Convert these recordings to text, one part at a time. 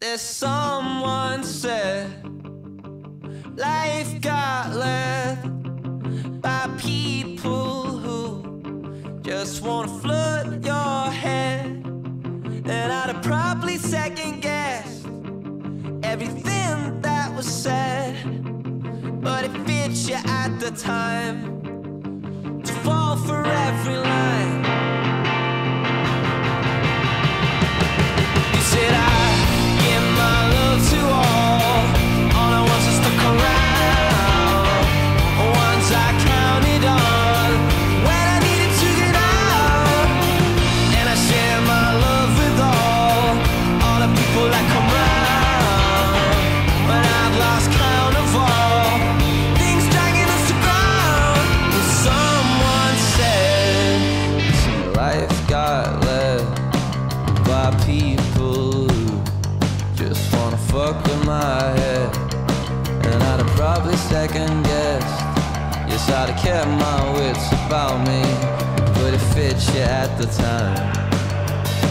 There's someone said life got led by people who just wanna flood your head. And I'd have probably second guessed everything that was said, but it fits you at the time to fall for every second guessed. Yes, I'd have kept my wits about me, but it fits you at the time.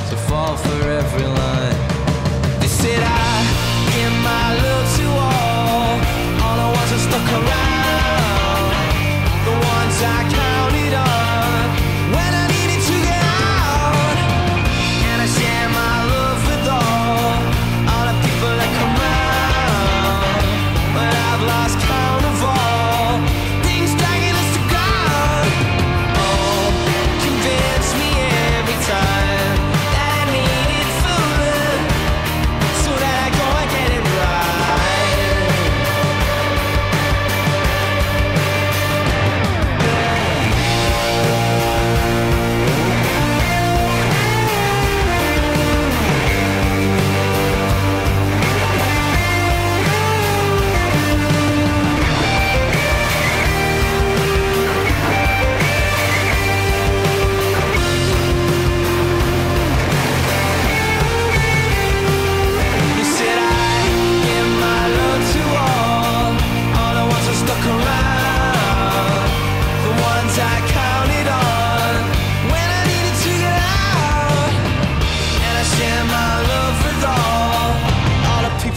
To fall for every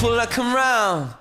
Pull that come round.